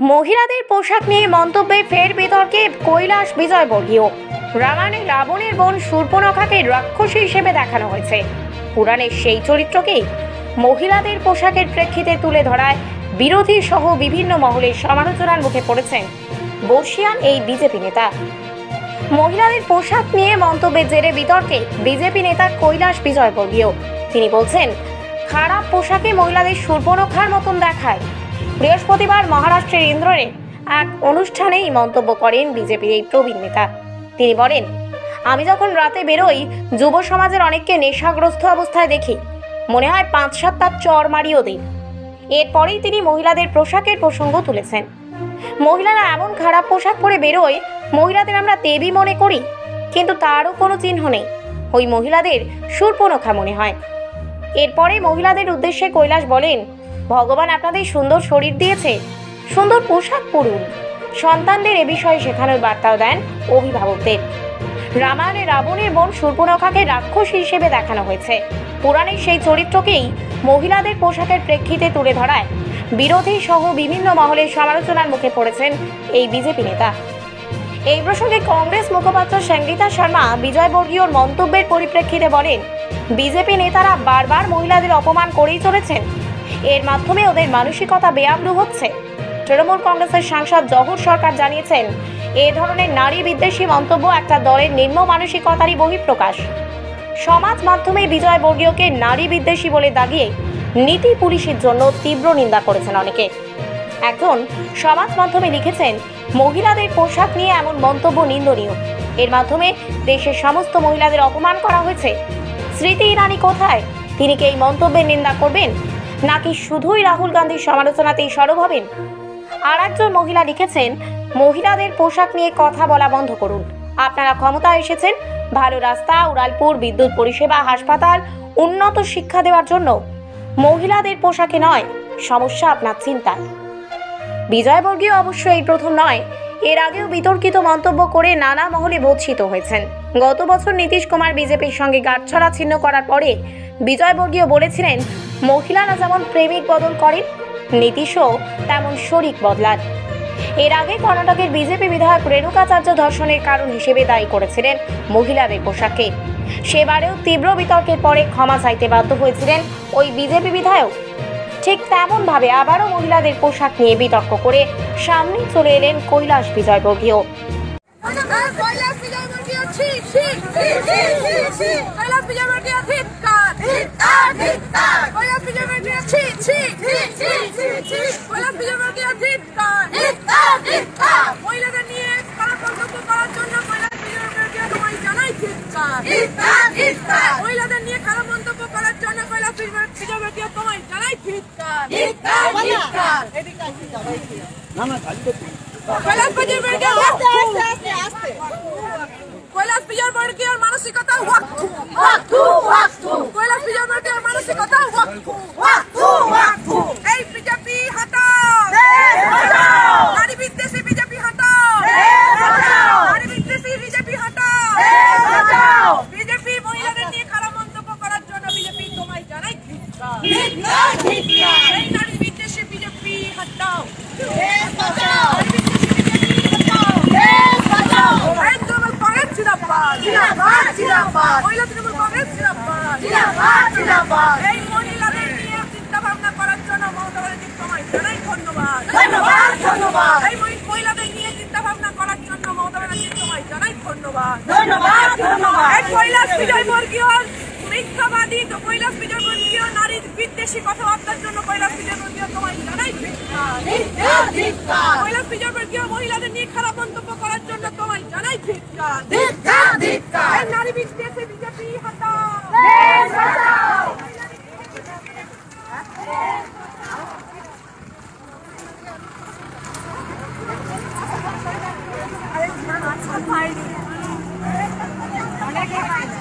মহিলাদের পোশাক নিয়ে মন্তব্যে ফের বিতর্কে কৈলাস বিজয়বর্গীয়। রামায়ণে রাবণের বোন শূর্পনখাকে রাক্ষসী হিসেবে দেখানো হয়েছে। পুরাণের সেই চরিত্রকেই মহিলাদের পোশাকের প্রেক্ষিতে তুলে ধরায় বিরোধী সহ বিভিন্ন মহলের সমালোচনার মুখে পড়েছেন বর্ষিয়ান এই বিজেপি নেতা। মহিলাদের পোশাক নিয়ে মন্তব্যের জেরে বিতর্কে বিজেপি নেতা কৈলাস বিজয়বর্গীয়। তিনি বলছেন, খারাপ পোশাকে মহিলাদের সূর্পনখার মতন দেখায়। বৃহস্পতিবার মহারাষ্ট্রের ইন্দ্ররে এক অনুষ্ঠানে এই মন্তব্য করেন বিজেপির এই প্রবীণ নেতা। তিনি বলেন, আমি যখন রাতে বেরোই, যুব সমাজের অনেককে নেশাগ্রস্ত অবস্থায় দেখি। মনে হয় পাঁচ সাতটা চর মারি ওদের এরপরেই তিনি মহিলাদের পোশাকের প্রসঙ্গ তুলেছেন। মহিলারা এমন খারাপ পোশাক পরে বেরোয়, মহিলাদের আমরা দেবী মনে করি, কিন্তু তারও কোনো চিহ্ন নেই। ওই মহিলাদের সুরপনখা মনে হয়। এরপরে মহিলাদের উদ্দেশ্যে কৈলাস বলেন ভগবান আপনাদের সুন্দর শরীর দিয়েছে, সুন্দর পোশাক পরুন। সন্তানদের এ বিষয়ে শেখানোর বার্তাও দেন অভিভাবকদের। রামায়ণে রাবণের বোন সূর্পনখাকে রাক্ষস হিসেবে দেখানো হয়েছে। পুরাণের সেই চরিত্রকেই মহিলাদের পোশাকের প্রেক্ষিতে তুলে ধরায়। বিরোধী সহ বিভিন্ন মহলের সমালোচনার মুখে পড়েছেন এই বিজেপি নেতা। এই প্রসঙ্গে কংগ্রেস মুখপাত্র সঙ্গীতা শর্মা বিজয়বর্গীয়র মন্তব্যের পরিপ্রেক্ষিতে বলেন, বিজেপি নেতারা বারবার মহিলাদের অপমান করেই চলেছেন। এর মাধ্যমে ওদের মানসিকতা বেয়াবলু হচ্ছে। তৃণমূল কংগ্রেসের সাংসদ জহুর সরকার জানিয়েছেন, এ ধরনের নারী বিদ্বেষী মন্তব্য একটা দলের নিম্ন মানসিকতারই বহিঃপ্রকাশ। সমাজ মাধ্যমে বিজয় বর্গীয়কে নারী বিদ্বেষী বলে দাগিয়ে নীতি পুলিশের জন্য তীব্র নিন্দা করেছেন অনেকে। একজন সমাজ মাধ্যমে লিখেছেন, মহিলাদের পোশাক নিয়ে এমন মন্তব্য নিন্দনীয়। এর মাধ্যমে দেশের সমস্ত মহিলাদের অপমান করা হয়েছে। স্মৃতি ইরানি কোথায়? তিনি কি এই মন্তব্যের নিন্দা করবেন? নাকি শুধুই রাহুল গান্ধীর সমালোচনাতেই সরব হবেন? আর একজন মহিলা লিখেছেন, মহিলাদের পোশাক নিয়ে কথা বলা বন্ধ করুন। আপনারা ক্ষমতা এসেছেন, ভালো রাস্তা, উড়ালপুর, বিদ্যুৎ পরিষেবা, হাসপাতাল, উন্নত শিক্ষা দেওয়ার জন্য। মহিলাদের পোশাকে নয়, সমস্যা আপনার চিন্তায়। বিজয়বর্গীয় অবশ্য এই প্রথম নয়, এর আগেও বিতর্কিত মন্তব্য করে নানা মহলে ভৎসিত হয়েছেন। গত বছর নীতিশ কুমার বিজেপির সঙ্গে গাঁটছড়া ছিন্ন করার পরে বিজয়বর্গীয় বলেছিলেন, মহিলারা যেমন প্রেমিক বদল করেন, নীতিশও তেমন শরিক বদলান। এর আগে কর্ণাটকের বিজেপি বিধায়ক রেণুকাচার্য ধর্ষণের কারণ হিসেবে দায়ী করেছিলেন মহিলাদের পোশাকে। সেবারেও তীব্র বিতর্কের পরে ক্ষমা চাইতে বাধ্য হয়েছিলেন ওই বিজেপি বিধায়ক। ঠিক তেমনভাবে আবারও মহিলাদের পোশাক নিয়ে বিতর্ক করে সামনে চলে এলেন কৈলাস বিজয়বর্গীয়। মহিলাদের নিয়ে খারাপ মন্তব্য করার জন্য তোমায় জানাই মহিলাদের নিয়ে খারাপ মন্তব্য করার জন্য কৈলাস বিজয়বর্গীয় তোমায় জানাই এদিকে কৈলাস বিজয়বর্গীয় আস্তে আস্তে কৈলাস বিজয়বর্গীয় মানসিকতা ওয়াক্তু ওয়াক্তু ওয়াক্তু। কৈলাস বিজয়বর্গীয় মানসিকতা ওয়াক্তু ওয়াক্তু ওয়াক্তু। এই বিজেপি হটাও। দেশ হটাও। নারী বিদ্বেষী বিজেপি হটাও। দেশ হটাও। নারী বিদ্বেষী বিজেপি হটাও। দেশ হটাও। বিজেপি মহিলাদের নিয়ে খারাপ মন্তব্য করার জন্য বিজেপি তোমায় জানাই ধিক্কার। ধিক্কার ধিক্কার। এই নারী বিদ্বেষী বিজেপি হটাও। দেশ হটাও নারী বিদ্বেষী বিজেপি হটাও দেশ হটাও এই তৃণমূল কংগ্রেস জিন্দাবাদ জিন্দাবাদ জিন্দাবাদ। মহিলা তৃণমূল কংগ্রেস জিন্দাবাদ। জিন্দাবাদ জিন্দাবাদ। এই মহিলাদের নিয়ে চিন্তা ভাবনা করার জন্য মমতা ব্যানার্জি তোমায় জানাই ধন্যবাদ। ধন্যবাদ ধন্যবাদ। এই মহিলাদের নিয়ে চিন্তা ভাবনা করার জন্য মমতা ব্যানার্জি তোমায় জানাই ধন্যবাদ। ধন্যবাদ ধন্যবাদ। এই কৈলাস বিজয় বর্গীয় মিথ্যাবাদী তো কৈলাস বিজয় বর্গীয় নারী বিদ্বেষী কথাবার্তার জন্য কৈলাস বিজয় বর্গীয় তোমায় জানাই কৈলাস বিজয় বর্গীয় মহিলাদের নিয়ে খারাপ মন্তব্য করার জন্য I'm not surprised. I'm not surprised.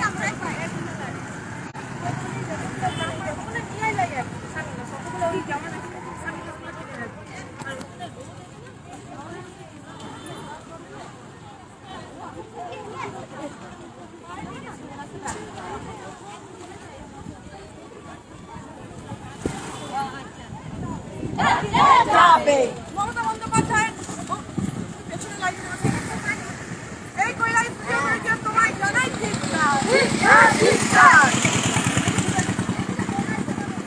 যাবে মমতা বন্দ্যোপাধ্যায় পেছনে লাগিয়ে এই কৈলাস তোমায় জানাই ঠিক না ঠিক না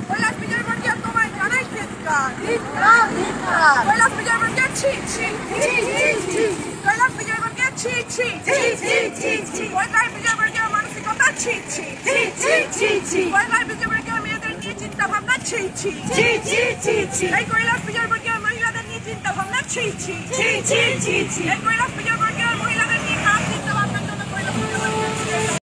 কৈলাস বিজয় বন্ডিয়া তোমায় জানাই ঠিক না ঠিক না ঠিক না কৈলাস বিজয় বন্ডিয়া ছি ছি ছি ছি কৈলাস বিজয় বন্ডিয়া ছি ছি ছি ছি ছি কৈলাস বিজয় বন্ডিয়া মানসিকতা ছি ছি ছি ছি ছি কৈলাস বিজয় বন্ডিয়া চিন্তা ভাবনা ছি ছি। ছি ছি ছি ছি। এই কৈলাস বিজয়বর্গীয় মহিলাদের নিয়ে চিন্তা ভাবনা ছি ছি। ছি ছি ছি ছি। এই কৈলাস বিজয়বর্গীয়